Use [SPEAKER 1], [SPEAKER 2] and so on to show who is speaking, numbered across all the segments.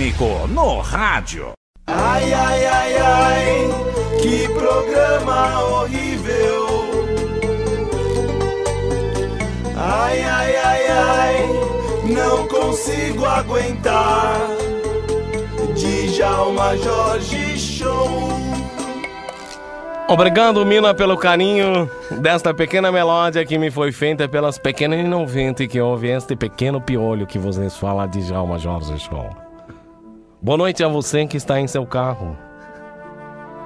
[SPEAKER 1] Pânico no rádio.
[SPEAKER 2] Ai, ai, ai, ai, que programa horrível. Ai, ai, ai, ai, não consigo aguentar. Djalma Jorge Show.
[SPEAKER 3] Obrigado, Mina, pelo carinho desta pequena melódia que me foi feita pelas pequenas ouvintes que ouvem este pequeno piolho que vocês falam de Djalma Jorge Show. Boa noite a você que está em seu carro.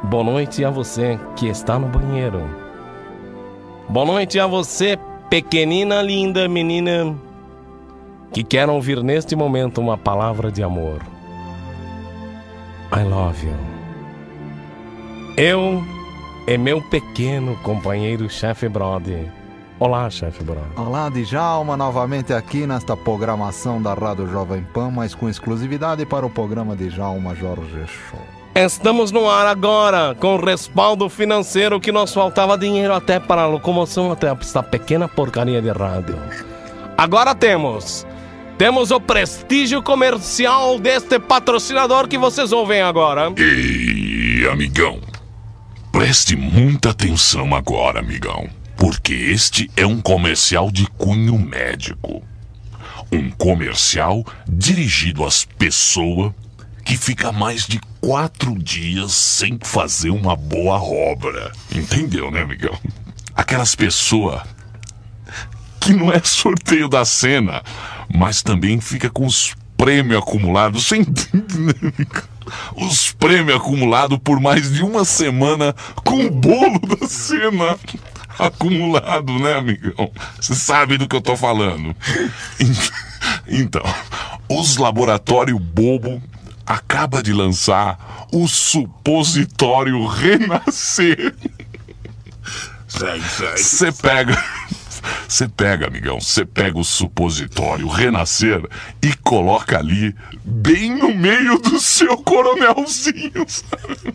[SPEAKER 3] Boa noite a você que está no banheiro. Boa noite a você, pequenina linda menina, que quer ouvir neste momento uma palavra de amor. I love you. Eu e meu pequeno companheiro chefe Brody. Olá, chefe Brody.
[SPEAKER 4] Olá, Djalma, novamente aqui nesta programação da Rádio Jovem Pan, mas com exclusividade para o programa Djalma Jorge Show.
[SPEAKER 3] Estamos no ar agora, com respaldo financeiro que nos faltava dinheiro até para a locomoção até esta pequena porcaria de rádio. Agora temos. Temos o prestígio comercial deste patrocinador que vocês ouvem agora.
[SPEAKER 5] Ei, amigão. Preste muita atenção agora, amigão. Porque este é um comercial de cunho médico. Um comercial dirigido às pessoas que fica mais de quatro dias sem fazer uma boa obra. Entendeu, né, amigão? Aquelas pessoas que não é sorteio da cena, mas também fica com os prêmios acumulados. Né, amigão? Os prêmios acumulados por mais de uma semana com o bolo da cena acumulado, né, amigão? Você sabe do que eu tô falando. Então, os laboratório bobo acaba de lançar o supositório Renascer.
[SPEAKER 6] Segue.
[SPEAKER 5] Você pega. Você pega, amigão, você pega o supositório Renascer e coloca ali, bem no meio do seu coronelzinho, sabe?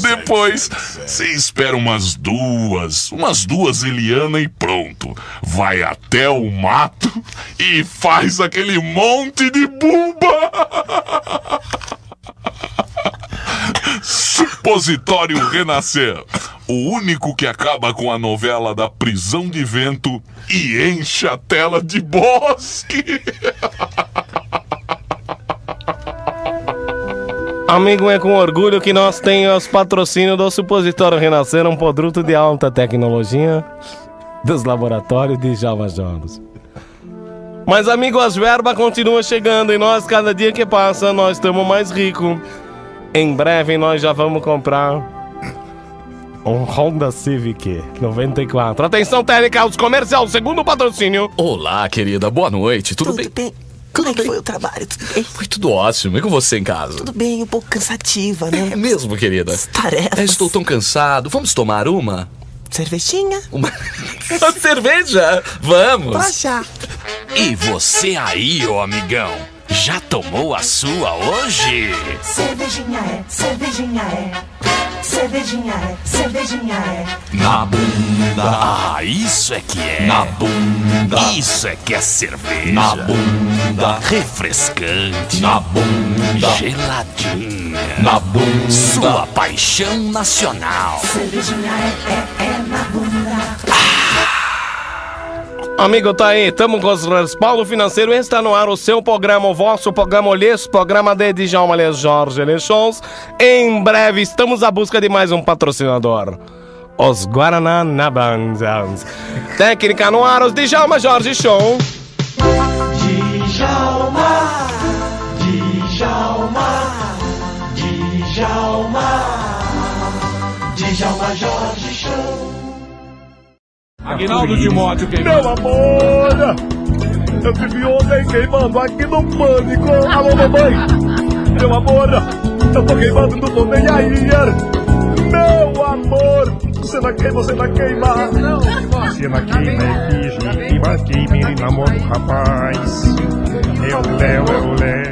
[SPEAKER 5] Depois, você espera umas duas, umas duas Eliana e pronto. Vai até o mato e faz aquele monte de buba. Supositório Renascer. O único que acaba com a novela da prisão de vento e enche a tela de bosque.
[SPEAKER 3] Amigo, é com orgulho que nós temos patrocínio do Supositório Renascer, um produto de alta tecnologia dos laboratórios de Java Jones. Mas, amigo, as verbas continuam chegando e nós, cada dia que passa, nós estamos mais ricos. Em breve, nós já vamos comprar um Honda Civic 94. Atenção, técnica, os comercial, segundo patrocínio.
[SPEAKER 7] Olá, querida, boa noite, tudo,
[SPEAKER 8] Tudo
[SPEAKER 7] bem?
[SPEAKER 8] bem? Como é que foi o trabalho? Tudo bem?
[SPEAKER 7] Foi tudo ótimo, e com você em casa?
[SPEAKER 8] Tudo bem, um pouco cansativa, né?
[SPEAKER 7] É mesmo, querida?
[SPEAKER 8] As tarefas.
[SPEAKER 7] Eu estou tão cansado, vamos tomar uma?
[SPEAKER 8] Cervejinha?
[SPEAKER 7] Uma, uma cerveja? Vamos!
[SPEAKER 8] Poxa!
[SPEAKER 1] E você aí, ô amigão, já tomou a sua hoje?
[SPEAKER 9] Cervejinha é, cervejinha é. Cervejinha é, cervejinha é.
[SPEAKER 1] Na bunda. Ah, isso é que é. Na bunda. Isso é que é cerveja. Na bunda. Refrescante. Na bunda. Geladinha. Na bunda. Sua paixão nacional.
[SPEAKER 9] Cervejinha é, é, é na bunda.
[SPEAKER 3] Amigo, tá aí, tamo com os respaldo financeiro. Está no ar o seu programa, o vosso programa Olhês, programa de Djalma Les Jorge Shows. Em breve, estamos à busca de mais um patrocinador. Os Guaraná Nabanzans. Técnica no ar, os Djalma Jorge Show.
[SPEAKER 2] Djalma, Djalma, Djalma, Djalma Jorge Show.
[SPEAKER 10] Aguinaldo Timóteo queimando. Meu amor! Eu te vi ontem queimando aqui no pânico. Alô, mamãe! Meu amor! Eu tô queimando, não tô nem aí! Meu amor! Você vai queimar, você vai queimar! Você vai queimar, queima, queima, namoro, rapaz! Eu, Léo, eu, Léo!